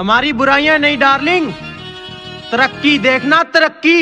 हमारी बुराइयाँ नहीं डार्लिंग तरक्की देखना तरक्की।